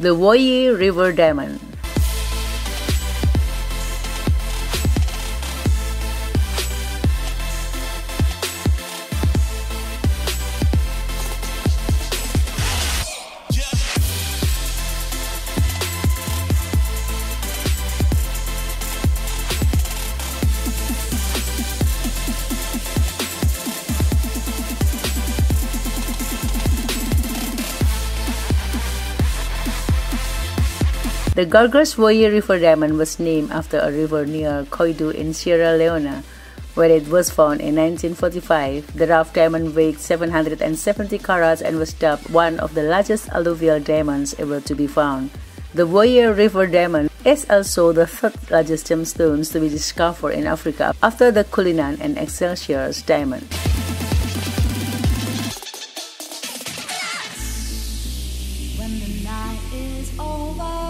the Woyie River Diamond. The Gargras Woyie River diamond was named after a river near Koidu in Sierra Leone, where it was found in 1945. The rough diamond weighed 770 carats and was dubbed one of the largest alluvial diamonds ever to be found. The Woyie River diamond is also the third largest gemstones to be discovered in Africa after the Cullinan and Excelsior's diamond. the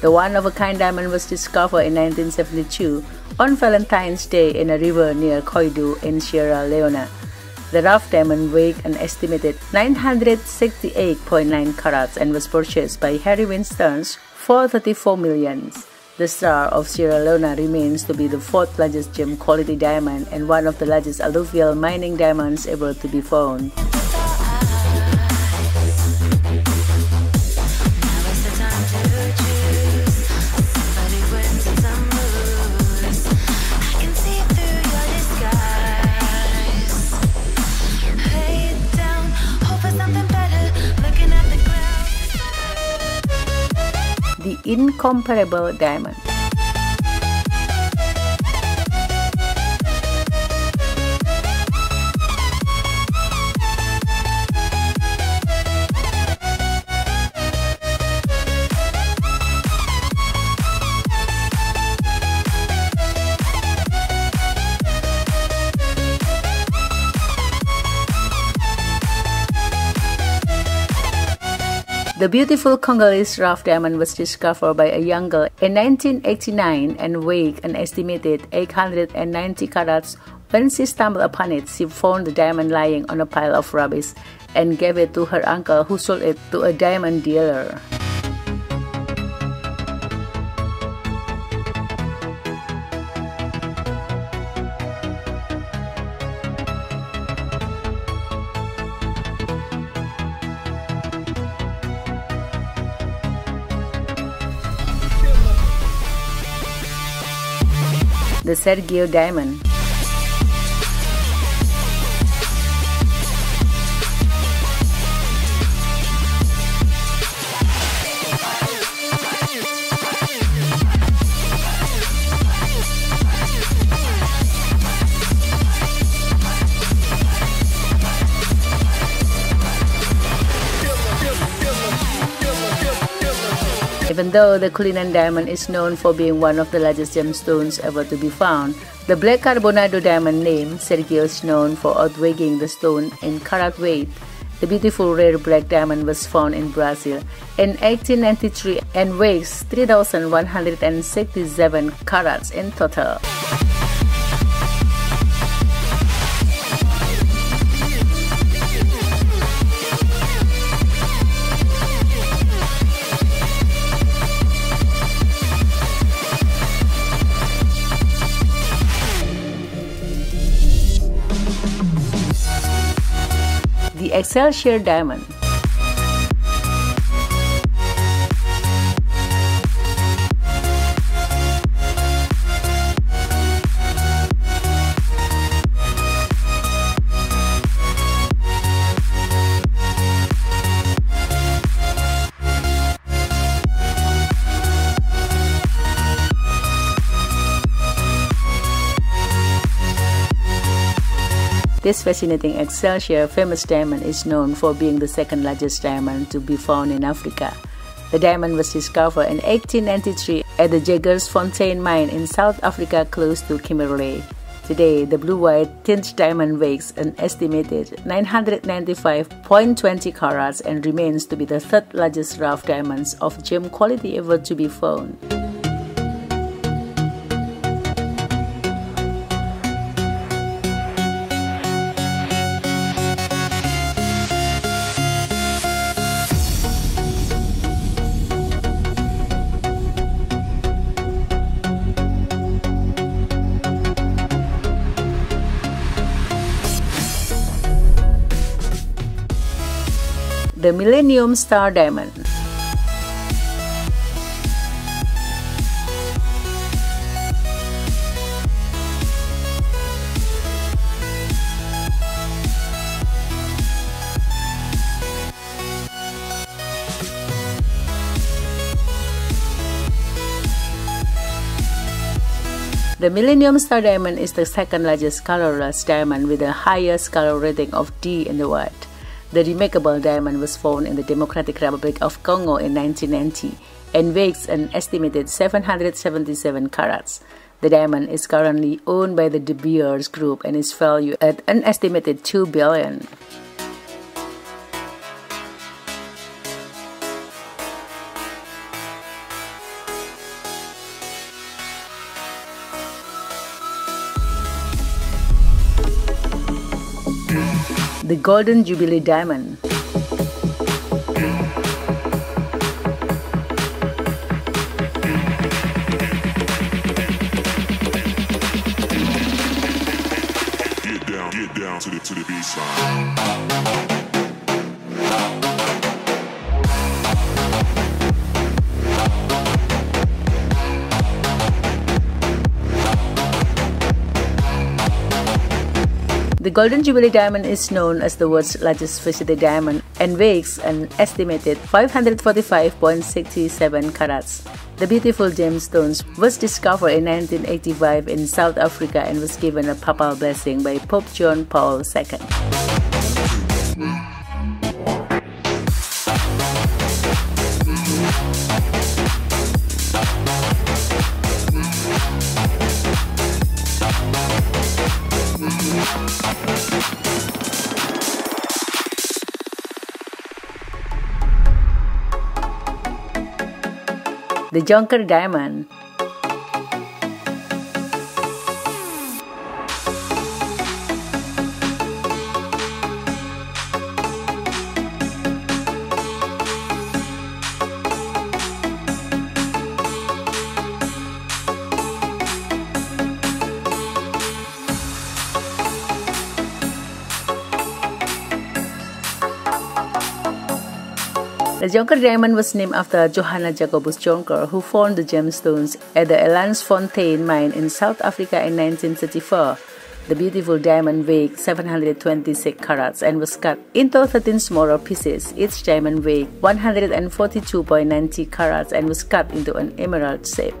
The one-of-a-kind diamond was discovered in 1972 on Valentine's Day in a river near Koidu in Sierra Leone. The rough diamond weighed an estimated 968.9 carats and was purchased by Harry Winston's for 34 millions. The star of Sierra Leone remains to be the fourth largest gem quality diamond and one of the largest alluvial mining diamonds ever to be found. Incomparable diamond. The beautiful Congolese rough diamond was discovered by a young girl in 1989 and weighed an estimated 890 carats. When she stumbled upon it, she found the diamond lying on a pile of rubbish and gave it to her uncle who sold it to a diamond dealer. The Sergio Diamond. Even though the Cullinan diamond is known for being one of the largest gemstones ever to be found, the Black Carbonado diamond name Sergio is known for outweighing the stone in carat weight. The beautiful rare black diamond was found in Brazil in 1893 and weighs 3,167 carats in total. Excelsior Diamond. This fascinating Excelsior famous diamond is known for being the second largest diamond to be found in Africa. The diamond was discovered in 1893 at the Jagersfontein mine in South Africa close to Kimberley. Today, the blue-white tinged diamond weighs an estimated 995.20 carats and remains to be the third largest rough diamonds of gem quality ever to be found. The Millennium Star Diamond. The Millennium Star Diamond is the second largest colorless diamond with the highest color rating of D in the world. The remarkable diamond was found in the Democratic Republic of Congo in 1990 and weighs an estimated 777 carats. The diamond is currently owned by the De Beers Group and is valued at an estimated 2 billion. The Golden Jubilee Diamond. The Golden Jubilee diamond is known as the world's largest faceted diamond and weighs an estimated 545.67 carats. The beautiful gemstones was discovered in 1985 in South Africa and was given a papal blessing by Pope John Paul II. The Jonker Diamond. The Jonker diamond was named after Johanna Jacobus Jonker, who found the gemstones at the Elandsfontein mine in South Africa in 1934. The beautiful diamond weighed 726 carats and was cut into 13 smaller pieces. Each diamond weighed 142.90 carats and was cut into an emerald shape.